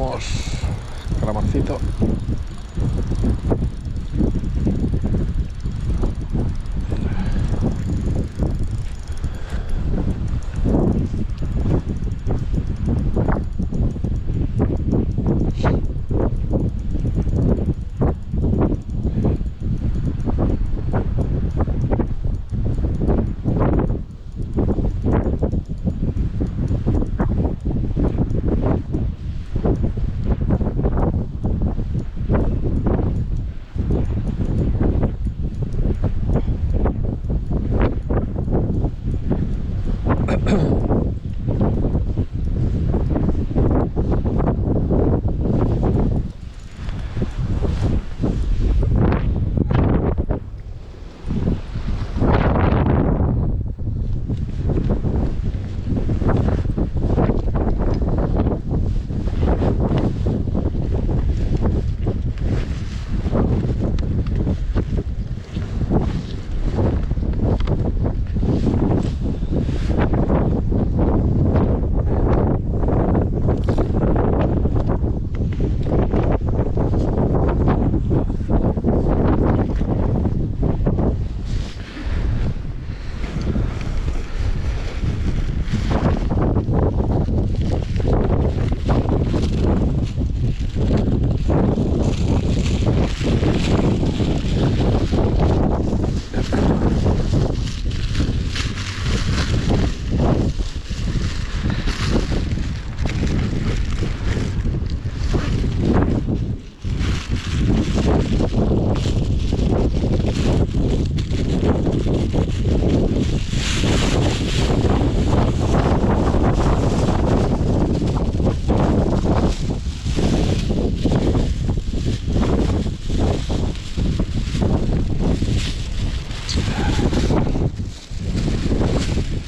Vamos, calamarcito.